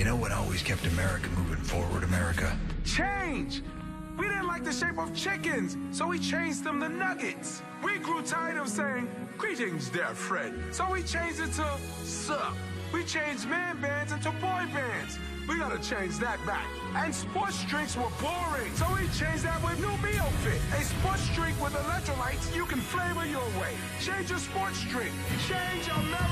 You know what always kept America moving forward, America? Change! We didn't like the shape of chickens, so we changed them to nuggets. We grew tired of saying, Greetings, dear friend. So we changed it to Sup. We changed man bands into boy bands. We gotta change that back. And sports drinks were boring, so we changed that with new MiO Fit, a sports drink with electrolytes you can flavor your way. Change your sports drink. Change America.